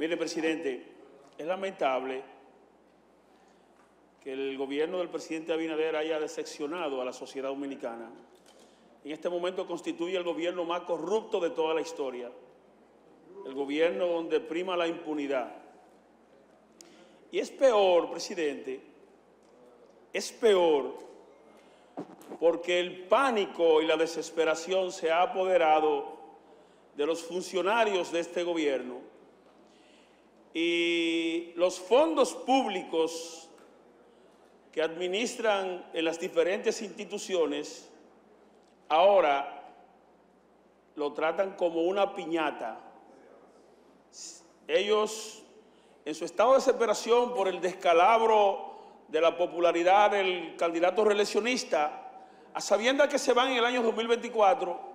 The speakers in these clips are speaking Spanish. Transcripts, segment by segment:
Mire, presidente, es lamentable que el gobierno del presidente Abinader haya decepcionado a la sociedad dominicana. En este momento constituye el gobierno más corrupto de toda la historia, el gobierno donde prima la impunidad. Y es peor, presidente, es peor porque el pánico y la desesperación se ha apoderado de los funcionarios de este gobierno y los fondos públicos que administran en las diferentes instituciones ahora lo tratan como una piñata. Ellos, en su estado de desesperación por el descalabro de la popularidad del candidato reeleccionista, a sabiendas que se van en el año 2024,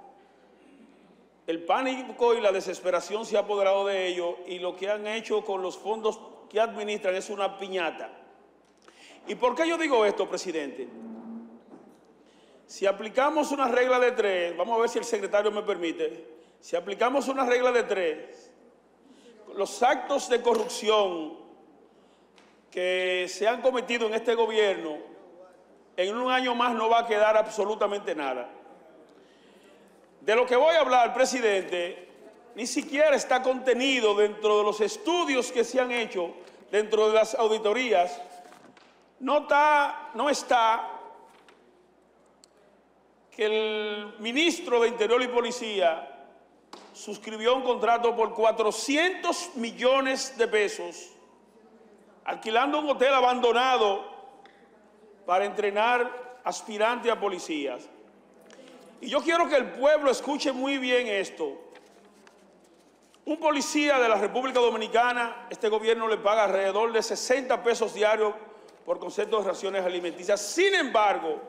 el pánico y la desesperación se ha apoderado de ellos y lo que han hecho con los fondos que administran es una piñata. ¿Y por qué yo digo esto, presidente? Si aplicamos una regla de tres, vamos a ver si el secretario me permite, si aplicamos una regla de tres, los actos de corrupción que se han cometido en este gobierno, en un año más no va a quedar absolutamente nada. De lo que voy a hablar, presidente, ni siquiera está contenido dentro de los estudios que se han hecho, dentro de las auditorías, no está, no está que el ministro de Interior y Policía suscribió un contrato por 400 millones de pesos, alquilando un hotel abandonado para entrenar aspirantes a policías. Y yo quiero que el pueblo escuche muy bien esto. Un policía de la República Dominicana, este gobierno le paga alrededor de 60 pesos diarios por concepto de raciones alimenticias. Sin embargo,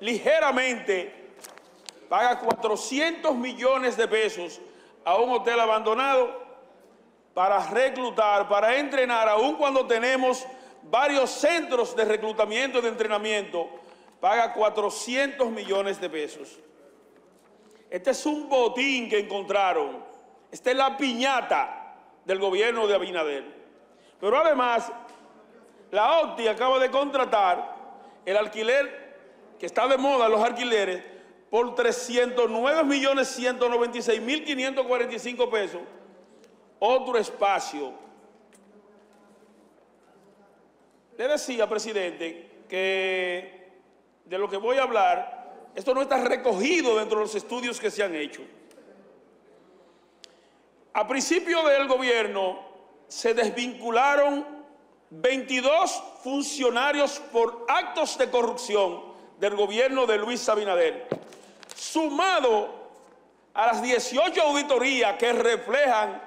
ligeramente paga 400 millones de pesos a un hotel abandonado para reclutar, para entrenar, aun cuando tenemos varios centros de reclutamiento y de entrenamiento, paga 400 millones de pesos. Este es un botín que encontraron. Esta es la piñata del gobierno de Abinader. Pero además, la OPTI acaba de contratar el alquiler que está de moda, los alquileres, por 309 millones 196 mil 545 pesos. Otro espacio. Le decía, presidente, que de lo que voy a hablar esto no está recogido dentro de los estudios que se han hecho. A principio del gobierno se desvincularon 22 funcionarios por actos de corrupción del gobierno de Luis Abinader, sumado a las 18 auditorías que reflejan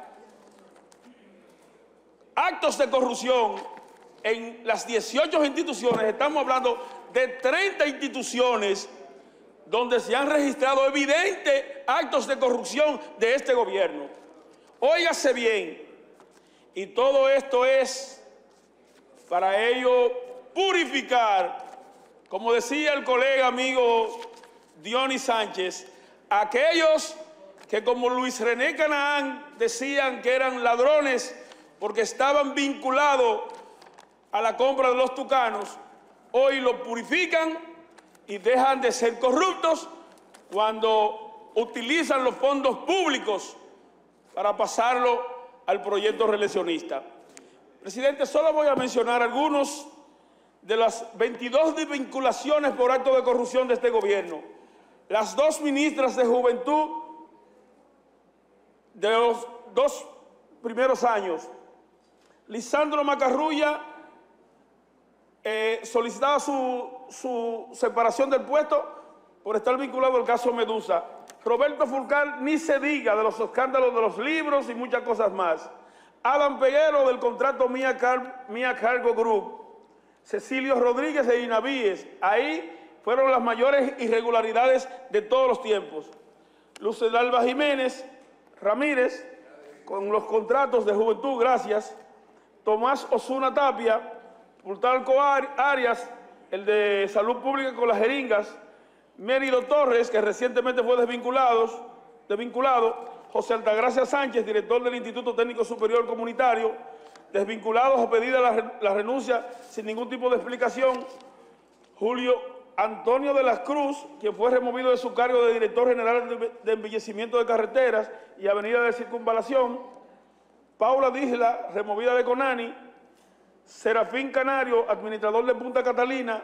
actos de corrupción en las 18 instituciones, estamos hablando de 30 instituciones donde se han registrado evidentes actos de corrupción de este gobierno. Óigase bien, y todo esto es para ello purificar, como decía el colega amigo Dionis Sánchez, aquellos que como Luis René Canaán decían que eran ladrones porque estaban vinculados a la compra de los tucanos, hoy lo purifican y dejan de ser corruptos cuando utilizan los fondos públicos para pasarlo al proyecto reeleccionista. Presidente, solo voy a mencionar algunos de las 22 desvinculaciones por acto de corrupción de este gobierno. Las dos ministras de Juventud de los dos primeros años, Lisandro Macarrulla eh, solicitaba su, separación del puesto por estar vinculado al caso Medusa. Roberto Fulcar ni se diga de los escándalos de los libros y muchas cosas más. Adam Peguero del contrato Mía, Cargo Group. Cecilio Rodríguez de Inavíes. Ahí fueron las mayores irregularidades de todos los tiempos. Luz Alba Jiménez Ramírez con los contratos de juventud, gracias. Tomás Osuna Tapia Pultalco Arias, el de Salud Pública con las jeringas, Mérido Torres, que recientemente fue desvinculado, desvinculado José Altagracia Sánchez, director del Instituto Técnico Superior Comunitario, desvinculados o pedida la, renuncia sin ningún tipo de explicación. Julio Antonio de las Cruz, quien fue removido de su cargo de director general de embellecimiento de carreteras y avenida de circunvalación. Paula Disla, removida de Conani. Serafín Canario, administrador de Punta Catalina.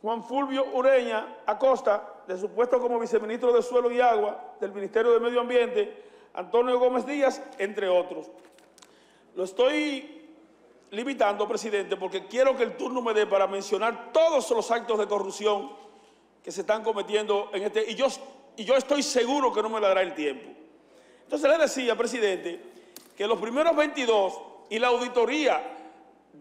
Juan Fulvio Ureña Acosta, de su puesto como viceministro de Suelo y Agua del Ministerio de Medio Ambiente. Antonio Gómez Díaz, entre otros. Lo estoy limitando, presidente, porque quiero que el turno me dé para mencionar todos los actos de corrupción que se están cometiendo en este... Y yo, y yo estoy seguro que no me dará el tiempo. Entonces le decía, presidente, que los primeros 22 y la auditoría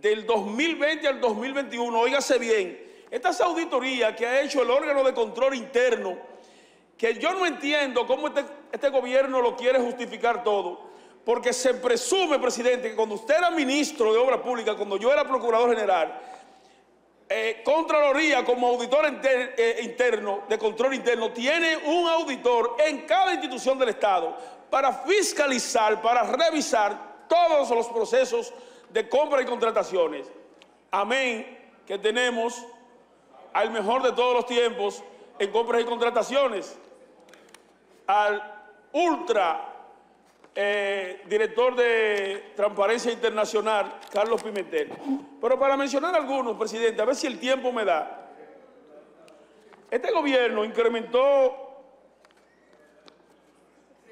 del 2020 al 2021, óigase bien, esta es auditoría que ha hecho el órgano de control interno, que yo no entiendo cómo este, este gobierno lo quiere justificar todo, porque se presume, presidente, que cuando usted era ministro de Obra Pública, cuando yo era procurador general, eh, Contraloría como auditor eh, interno, de control interno, tiene un auditor en cada institución del Estado para fiscalizar, para revisar todos los procesos de compra y contrataciones. Amén, que tenemos al mejor de todos los tiempos en compras y contrataciones, al ultra eh, director de Transparencia Internacional, Carlos Pimentel. Pero para mencionar algunos, presidente, a ver si el tiempo me da. Este gobierno incrementó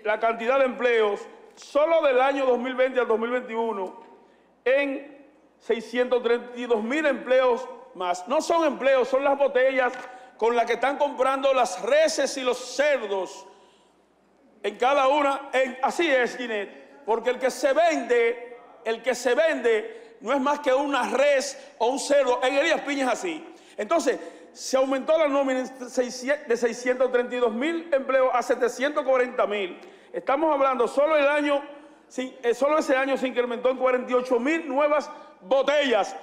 la cantidad de empleos solo del año 2020 al 2021 en 632 mil empleos más. No son empleos, son las botellas con las que están comprando las reses y los cerdos en cada una, así es, Ginette, porque el que se vende, el que se vende no es más que una res o un cerdo, en Elías Piñas así. Entonces, se aumentó la nómina de 632 mil empleos a 740 mil. Estamos hablando, solo el año, eh, solo ese año se incrementó en 48 mil nuevas botellas.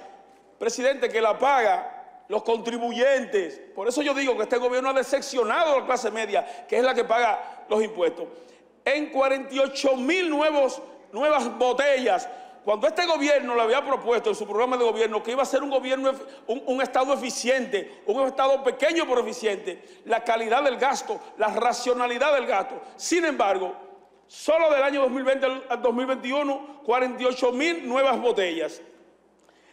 Presidente, que la paga los contribuyentes. Por eso yo digo que este gobierno ha decepcionado a la clase media, que es la que paga los impuestos. En 48 mil nuevas botellas, cuando este gobierno le había propuesto en su programa de gobierno que iba a ser un gobierno, un, Estado eficiente, un Estado pequeño pero eficiente, la calidad del gasto, la racionalidad del gasto. Sin embargo, solo del año 2020 al 2021, 48 mil nuevas botellas.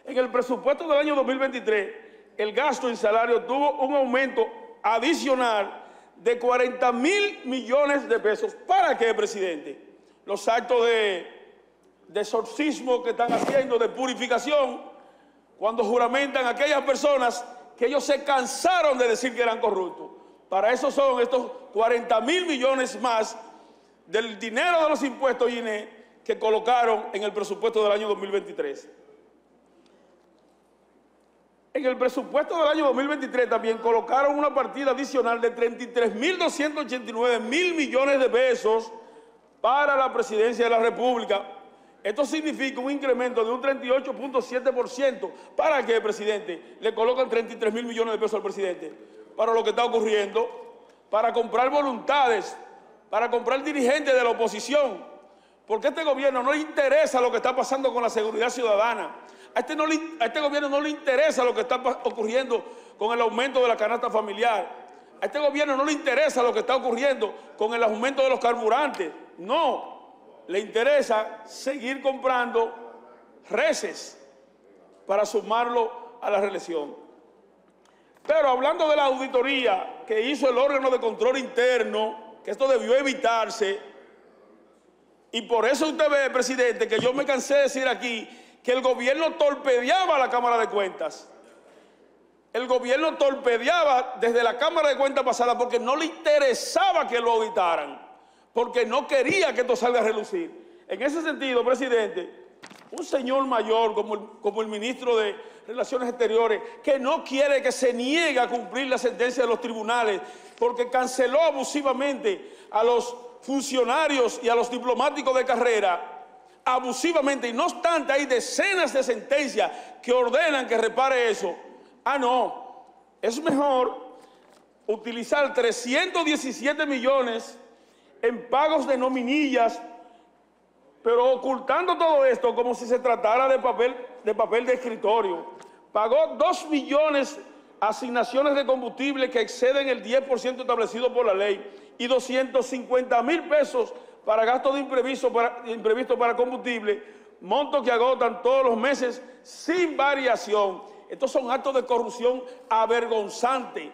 En el presupuesto del año 2023, el gasto en salario tuvo un aumento adicional de 40 mil millones de pesos. ¿Para qué, presidente? Los actos de, de exorcismo que están haciendo, de purificación, cuando juramentan a aquellas personas que ellos se cansaron de decir que eran corruptos. Para eso son estos 40 mil millones más del dinero de los impuestos INE que colocaron en el presupuesto del año 2023. En el presupuesto del año 2023 también colocaron una partida adicional de 33.289 mil millones de pesos para la presidencia de la República. Esto significa un incremento de un 38.7%. ¿Para qué, presidente? Le colocan 33 mil millones de pesos al presidente. Para lo que está ocurriendo, para comprar voluntades, para comprar dirigentes de la oposición. Porque a este gobierno no le interesa lo que está pasando con la seguridad ciudadana. A este, este gobierno no le interesa lo que está ocurriendo con el aumento de la canasta familiar. A este gobierno no le interesa lo que está ocurriendo con el aumento de los carburantes. No, le interesa seguir comprando reces para sumarlo a la reelección. Pero hablando de la auditoría que hizo el órgano de control interno, que esto debió evitarse, y por eso usted ve, presidente, que yo me cansé de decir aquí que el gobierno torpedeaba la Cámara de Cuentas. El gobierno torpedeaba desde la Cámara de Cuentas pasada porque no le interesaba que lo auditaran, porque no quería que esto salga a relucir. En ese sentido, presidente, un señor mayor como el, como el ministro de Relaciones Exteriores, que no quiere que se niegue a cumplir la sentencia de los tribunales, porque canceló abusivamente a los funcionarios y a los diplomáticos de carrera, abusivamente, y no obstante hay decenas de sentencias que ordenan que repare eso. Ah, no, es mejor utilizar 317 millones en pagos de nominillas, pero ocultando todo esto como si se tratara de papel de, papel de escritorio. Pagó 2 millones asignaciones de combustible que exceden el 10% establecido por la ley y 250 mil pesos para gastos de imprevisto para, combustible, montos que agotan todos los meses sin variación. Estos son actos de corrupción avergonzantes,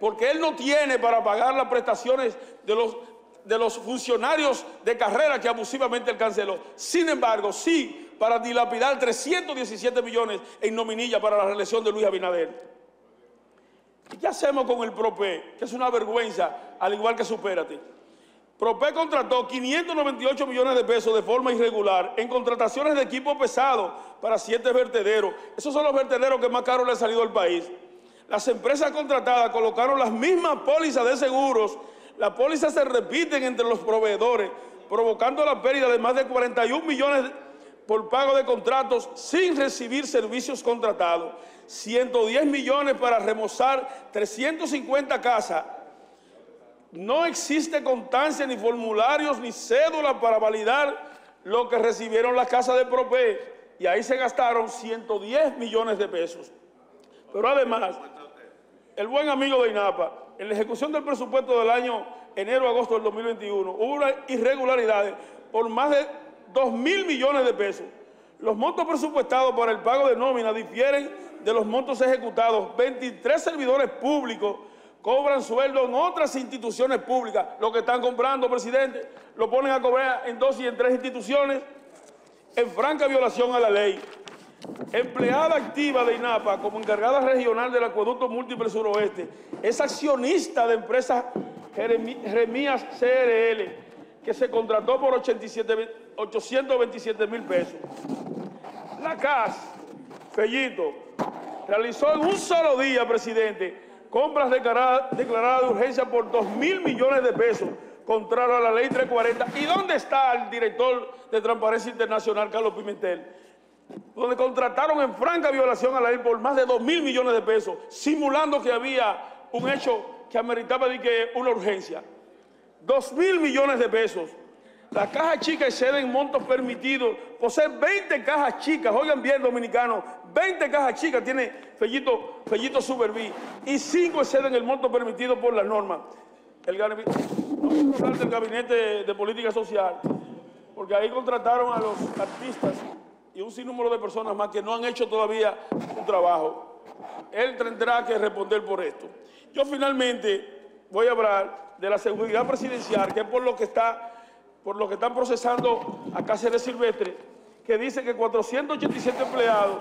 porque él no tiene para pagar las prestaciones de los, de los funcionarios de carrera que abusivamente él canceló. Sin embargo, sí para dilapidar 317 millones en nominilla para la reelección de Luis Abinader. ¿Y qué hacemos con el PROPE? Que es una vergüenza, al igual que Supérate. PROPE contrató 598 millones de pesos de forma irregular en contrataciones de equipo pesado para siete vertederos. Esos son los vertederos que más caro le han salido al país. Las empresas contratadas colocaron las mismas pólizas de seguros. Las pólizas se repiten entre los proveedores, provocando la pérdida de más de 41 millones por pago de contratos sin recibir servicios contratados. 110 millones para remozar 350 casas no existe constancia, ni formularios, ni cédula para validar lo que recibieron las casas de Prope. Y ahí se gastaron 110 millones de pesos. Pero además, el buen amigo de INAPA, en la ejecución del presupuesto del año enero-agosto del 2021, hubo irregularidades por más de 2 mil millones de pesos. Los montos presupuestados para el pago de nómina difieren de los montos ejecutados. 23 servidores públicos cobran sueldo en otras instituciones públicas. Lo que están comprando, presidente, lo ponen a cobrar en dos y en tres instituciones en franca violación a la ley. Empleada activa de INAPA como encargada regional del acueducto múltiple suroeste, es accionista de empresa Jeremías CRL, que se contrató por 87, 827 mil pesos. La CAS, Fellito, realizó en un solo día, presidente, compras declaradas de urgencia por 2 mil millones de pesos, contrario a la ley 340. ¿Y dónde está el director de Transparencia Internacional, Carlos Pimentel? Donde contrataron en franca violación a la ley por más de 2 mil millones de pesos, simulando que había un hecho que ameritaba una urgencia. 2 mil millones de pesos. Las cajas chicas exceden montos permitidos. Posee 20 cajas chicas, oigan bien dominicanos, 20 cajas chicas tiene Fellito, Fellito Superví y 5 exceden el monto permitido por la norma. El, no hablar del gabinete de política social, porque ahí contrataron a los artistas y un sinnúmero de personas más que no han hecho todavía su trabajo. Él tendrá que responder por esto. Yo finalmente voy a hablar de la seguridad presidencial, que es por lo que está por lo que están procesando a Cáceres Silvestre, que dice que 487 empleados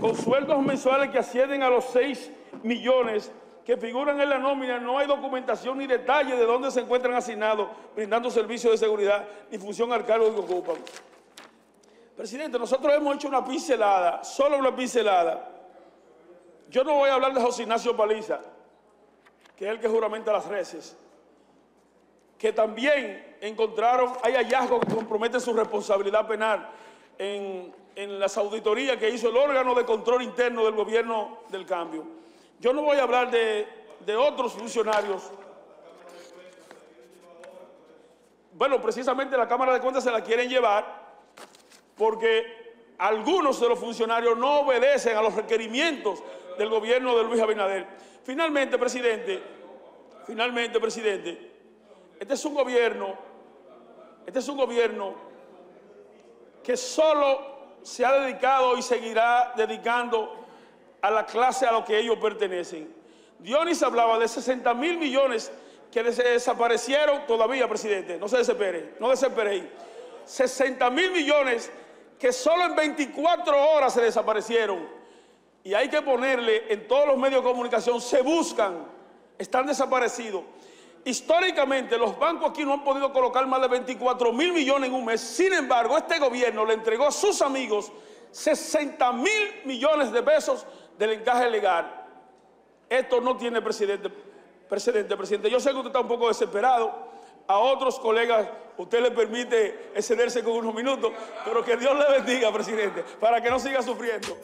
con sueldos mensuales que ascienden a los 6 millones que figuran en la nómina, no hay documentación ni detalle de dónde se encuentran asignados, brindando servicios de seguridad ni función al cargo que ocupan. Presidente, nosotros hemos hecho una pincelada, solo una pincelada. Yo no voy a hablar de José Ignacio Paliza, que es el que juramenta las reces, que también encontraron, hay hallazgos que comprometen su responsabilidad penal en, las auditorías que hizo el órgano de control interno del gobierno del cambio. Yo no voy a hablar de, de otros funcionarios. Bueno, precisamente la Cámara de Cuentas se la quieren llevar porque algunos de los funcionarios no obedecen a los requerimientos del gobierno de Luis Abinader. Finalmente, presidente, finalmente, presidente, este es un gobierno este es un gobierno que solo se ha dedicado y seguirá dedicando a la clase a la que ellos pertenecen. Dionis hablaba de 60 mil millones que desaparecieron todavía, presidente. No se desespere, no desespere. 60 mil millones que solo en 24 horas se desaparecieron. Y hay que ponerle en todos los medios de comunicación, se buscan, están desaparecidos. Históricamente los bancos aquí no han podido colocar más de 24 mil millones en un mes. Sin embargo, este gobierno le entregó a sus amigos 60 mil millones de pesos del encaje legal. Esto no tiene presidente, presidente, presidente. Yo sé que usted está un poco desesperado. A otros colegas usted le permite excederse con unos minutos, pero que Dios le bendiga, presidente, para que no siga sufriendo.